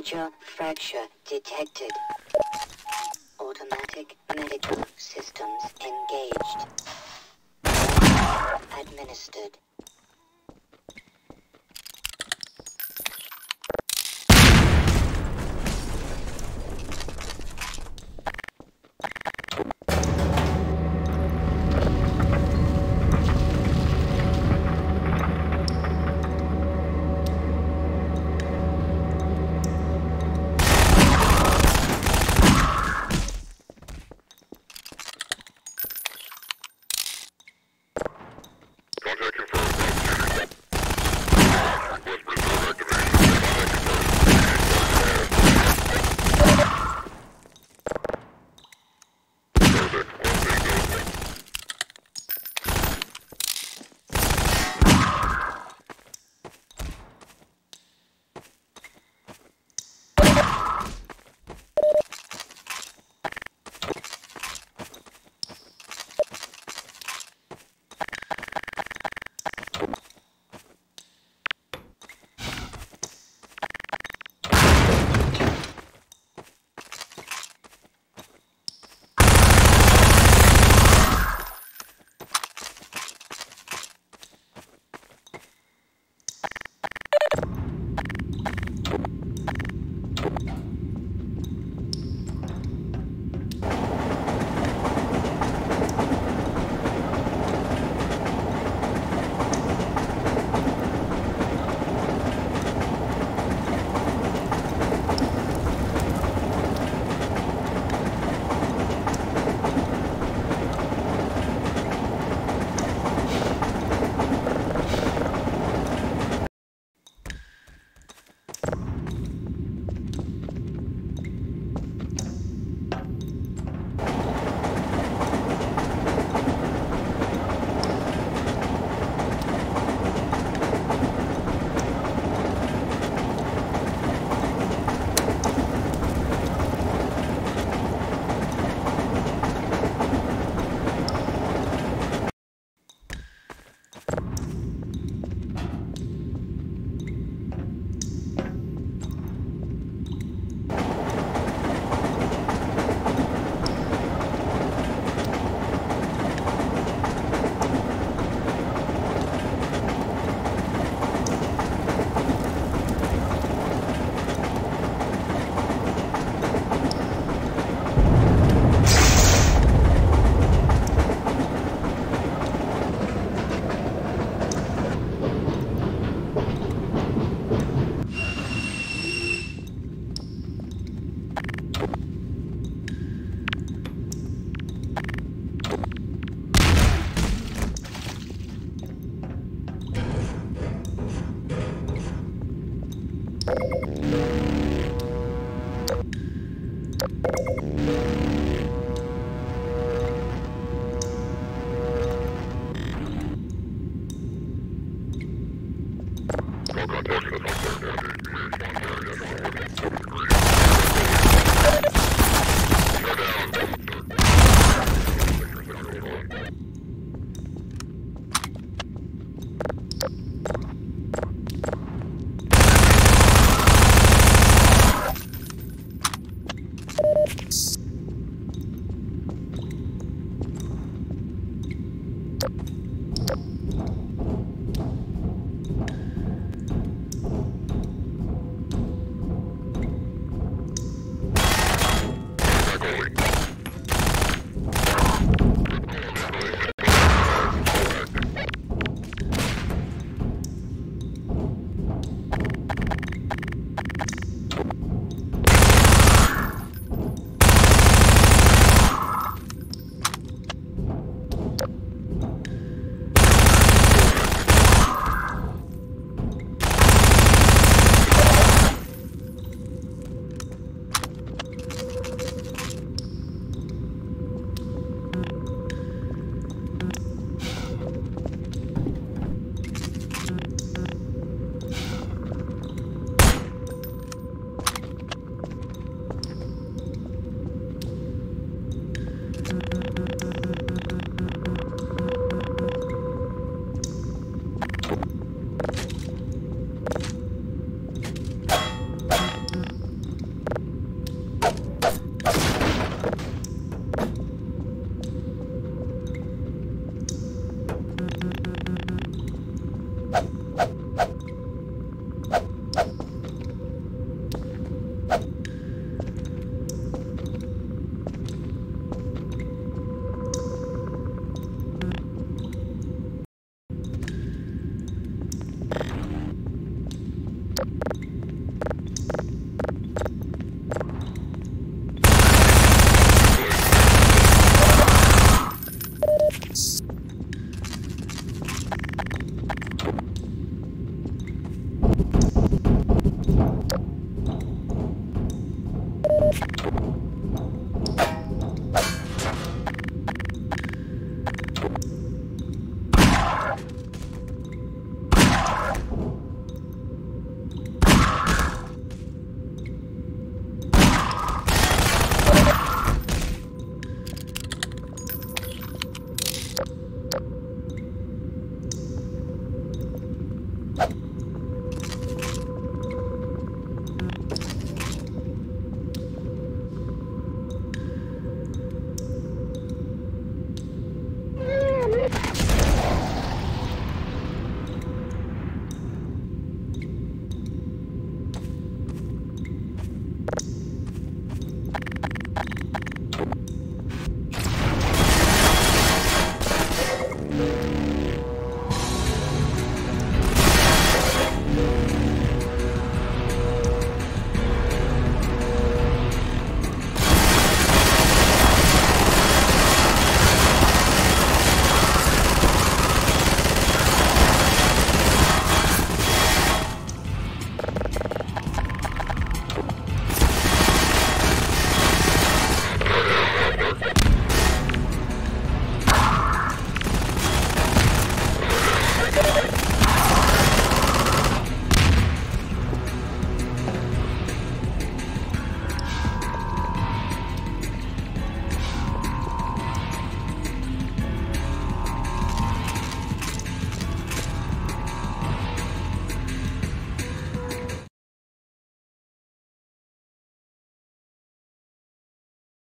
Major fracture detected. Automatic medical systems engaged. Administered.